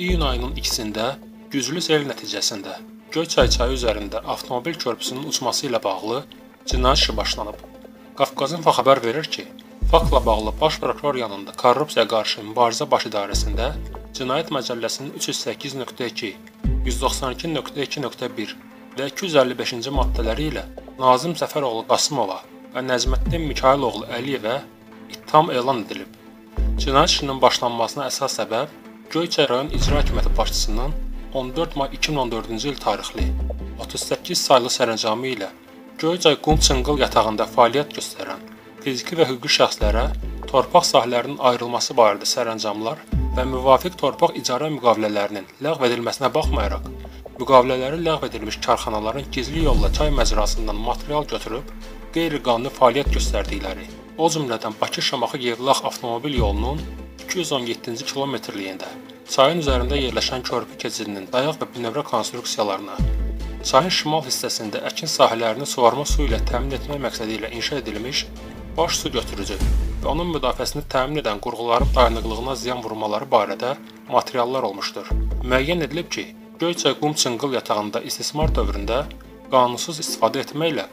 ayının 2-sində güclü sel nəticəsində Göyçay çayı üzərində avtomobil körpüsünün uçması ilə bağlı cinayət işi başlanıb. Qafqazın fa xəbər verir ki, faktla bağlı Baş prokuror yanında korrupsiyaya qarşı mübarizə baş idarəsində Cinayət Məcəlləsinin 308.2, 192.2.1 və 255-ci maddələri ilə Nazim Səfəroğlu Qasımova və Nəcməddin Mikayıloğlu Əliyevə ittiham elan edilib. Cinayət işinin başlanmasına əsas səbəb Göyçay rayon İcra Hakimiyyəti başçısının 14 may 2014-cü il tarixli 38 saylı sərəncamı ilə Göyçay Qum Çınqıl yatağında fəaliyyət göstərən fiziki və hüquqi şəxslərə torpaq sahələrinin ayrılması barədə sərəncamlar və müvafiq torpaq icarə müqavilələrinin ləğv edilməsinə baxmayaraq, müqavilələri ləğv edilmiş karxanaların gizli yolla çay məcrasından material götürüb qeyri-qanuni fəaliyyət göstərdikləri, o cümlədən Bakı-Şamaxı Yevlax avtomobil yolunun 217-ci kilometrliyində çayın üzərində yerləşən körpü keçidinin dayaq və bünövrə konstruksiyalarına, çayın şimal hissəsində əkin sahələrini suvarma suyu ilə təmin etmək məqsədi ilə inşa edilmiş baş su götürücü və onun müdafiəsini təmin edən qurğuların dayanıqlığına ziyan vurmaları barədə materiallar olmuşdur. Müəyyən edilib ki, Göyçay qum çınqıl yatağında istismar dövründə qanunsuz istifadə etməklə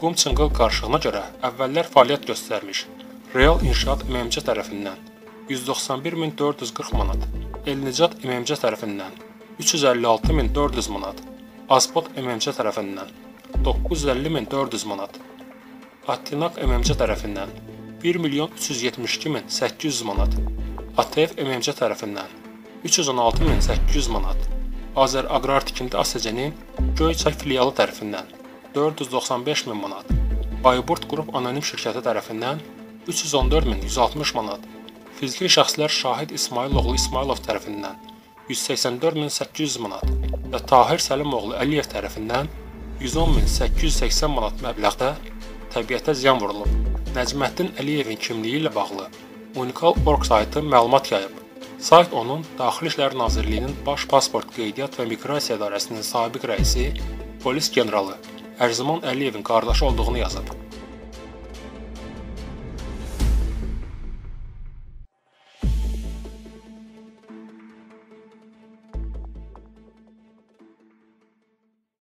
qum çınqıl qarışığına görə əvvəllər fəaliyyət göstərmiş Real İnşaat MMC tərəfindən 191440 manat, Elnicat MMC tərəfindən 356400 manat, Aspot MMC tərəfindən 950400 manat, Attinak MMC tərəfindən 1 milyon 372 min 800 manat, ATF MMC tərəfindən 316 min 800 manat, Azər Aqrar Tikinti ASC-nin Göyçay filialı tərəfindən 495 min manat, Bayburt Qrup Anonim şirkəti tərəfindən 314 min 160 manat, fiziki şəxslər Şahid İsmailoğlu İsmailov tərəfindən 184 min 800 manat və Tahir Səlimoğlu Əliyev tərəfindən 110 min 880 manat məbləğdə təbiətə ziyan vurulub. Nəcməddin Əliyevin kimliyi ilə bağlı Unikal Org saytı məlumat yayıb. Sayt onun Daxili İşlər Nazirliyinin Baş Pasport Qeydiyyat və Miqrasiya İdarəsinin sabiq rəisi, polis generalı Ərziman Əliyevin qardaşı olduğunu yazıb.